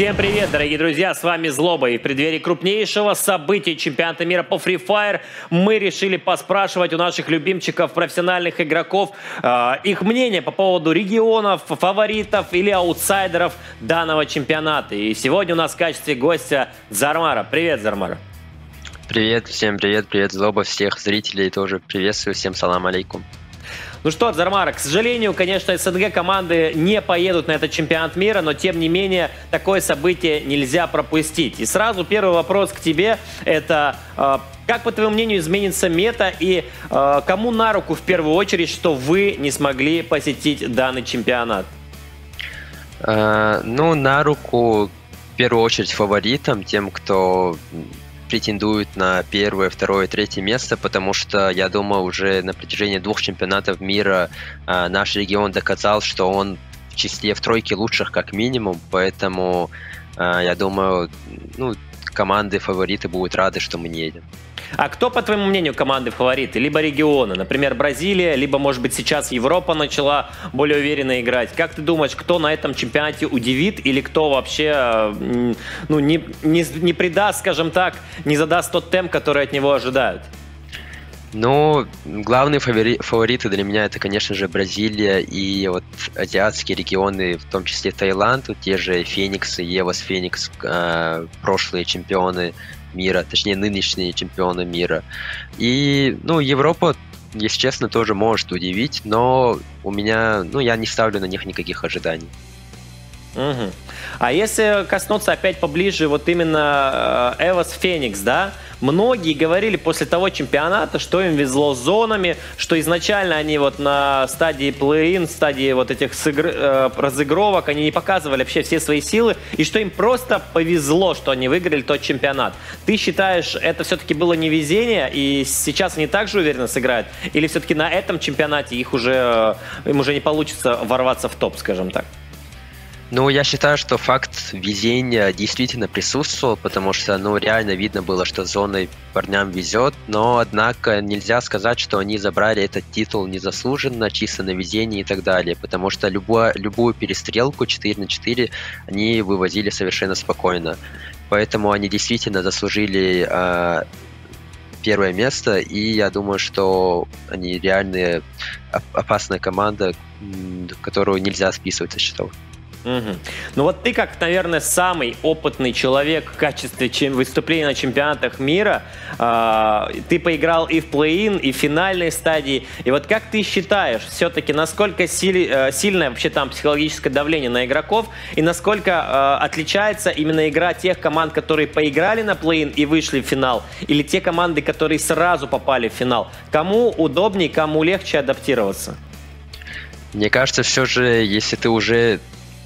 Всем привет, дорогие друзья, с вами Злоба. И в преддверии крупнейшего события чемпионата мира по Free Fire мы решили поспрашивать у наших любимчиков, профессиональных игроков, э, их мнение по поводу регионов, фаворитов или аутсайдеров данного чемпионата. И сегодня у нас в качестве гостя Зармара. Привет, Зармара. Привет, всем привет, привет, Злоба, всех зрителей тоже приветствую, всем салам алейкум. Ну что, Зармара, к сожалению, конечно, СНГ команды не поедут на этот чемпионат мира, но тем не менее такое событие нельзя пропустить. И сразу первый вопрос к тебе – это э, как, по твоему мнению, изменится мета и э, кому на руку в первую очередь, что вы не смогли посетить данный чемпионат? Э, ну, на руку в первую очередь фаворитам, тем, кто претендует на первое, второе, третье место, потому что, я думаю, уже на протяжении двух чемпионатов мира э, наш регион доказал, что он в числе в тройке лучших как минимум, поэтому я думаю, ну, команды фавориты будут рады, что мы не едем. А кто, по твоему мнению, команды фавориты? Либо регионы, например, Бразилия, либо, может быть, сейчас Европа начала более уверенно играть. Как ты думаешь, кто на этом чемпионате удивит или кто вообще ну, не, не, не придаст, скажем так, не задаст тот темп, который от него ожидают? Ну, главные фавори фавориты для меня это, конечно же, Бразилия и вот азиатские регионы, в том числе Таиланд, вот те же Феникс и Евас Феникс, э, прошлые чемпионы мира, точнее нынешние чемпионы мира. И, ну, Европа, если честно, тоже может удивить, но у меня, ну, я не ставлю на них никаких ожиданий. Угу. А если коснуться опять поближе вот именно Эвос Феникс, да, многие говорили после того чемпионата, что им везло с зонами, что изначально они вот на стадии плей-ин, стадии вот этих сыгр... э, разыгровок, они не показывали вообще все свои силы, и что им просто повезло, что они выиграли тот чемпионат. Ты считаешь, это все-таки было не везение, и сейчас они также уверенно сыграют? Или все-таки на этом чемпионате их уже, э, им уже не получится ворваться в топ, скажем так? Ну, я считаю, что факт везения действительно присутствовал, потому что, ну, реально видно было, что зоной парням везет, но, однако, нельзя сказать, что они забрали этот титул незаслуженно, чисто на везение и так далее, потому что любую, любую перестрелку 4 на 4 они вывозили совершенно спокойно. Поэтому они действительно заслужили э, первое место, и я думаю, что они реальная опасная команда, которую нельзя списывать со счетов. Угу. Ну вот ты, как, наверное, самый опытный человек в качестве чем выступления на чемпионатах мира, э, ты поиграл и в плей-ин, и в финальной стадии. И вот как ты считаешь, все-таки насколько сили, э, сильное вообще там психологическое давление на игроков, и насколько э, отличается именно игра тех команд, которые поиграли на плей-ин и вышли в финал, или те команды, которые сразу попали в финал? Кому удобнее, кому легче адаптироваться? Мне кажется, все же, если ты уже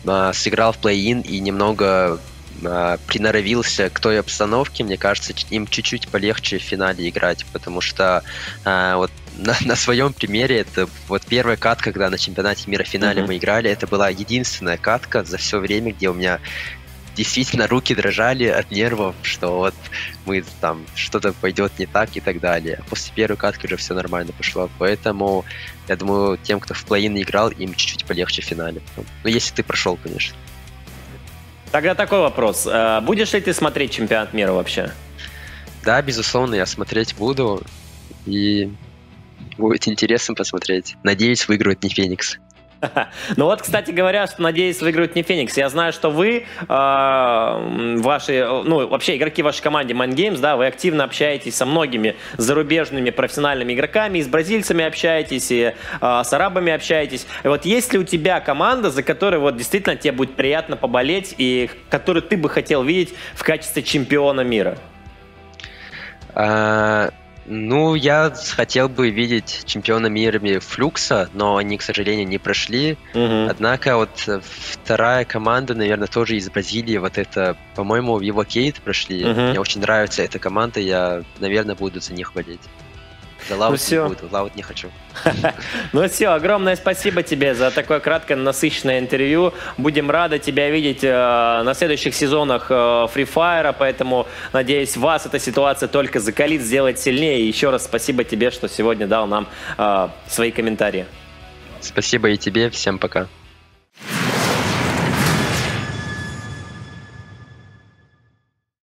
э, сыграл в плей-ин и немного э, приноровился к той обстановке, мне кажется, им чуть-чуть полегче в финале играть, потому что э, вот на, на своем примере это вот первая катка, когда на чемпионате мира в финале mm-hmm. мы играли, это была единственная катка за все время, где у меня действительно руки дрожали от нервов, что вот мы там что-то пойдет не так и так далее. После первой катки уже все нормально пошло, поэтому я думаю, тем, кто в плей-ин играл, им чуть-чуть полегче в финале. Ну, если ты прошел, конечно. Тогда такой вопрос. Э, будешь ли ты смотреть чемпионат мира вообще? Да, безусловно, я смотреть буду. И будет интересно посмотреть. Надеюсь, выиграет не Феникс. Ну вот, кстати говоря, что, надеюсь, выиграют не Феникс. Я знаю, что вы, э, ваши, ну, вообще игроки вашей команде Mind Games, да, вы активно общаетесь со многими зарубежными профессиональными игроками, и с бразильцами общаетесь, и э, с арабами общаетесь. И вот есть ли у тебя команда, за которой вот действительно тебе будет приятно поболеть, и которую ты бы хотел видеть в качестве чемпиона мира? Ну, я хотел бы видеть чемпиона мира Флюкса, но они, к сожалению, не прошли. Угу. Однако вот вторая команда, наверное, тоже из Бразилии. Вот это, по-моему, его Кейт прошли. Угу. Мне очень нравится эта команда, я, наверное, буду за них болеть. За лаут ну, все. не буду, лаут не хочу. Ну все, огромное спасибо тебе за такое краткое насыщенное интервью. Будем рады тебя видеть э, на следующих сезонах э, Free Fire, поэтому, надеюсь, вас эта ситуация только закалит, сделает сильнее. И еще раз спасибо тебе, что сегодня дал нам э, свои комментарии. Спасибо и тебе, всем пока.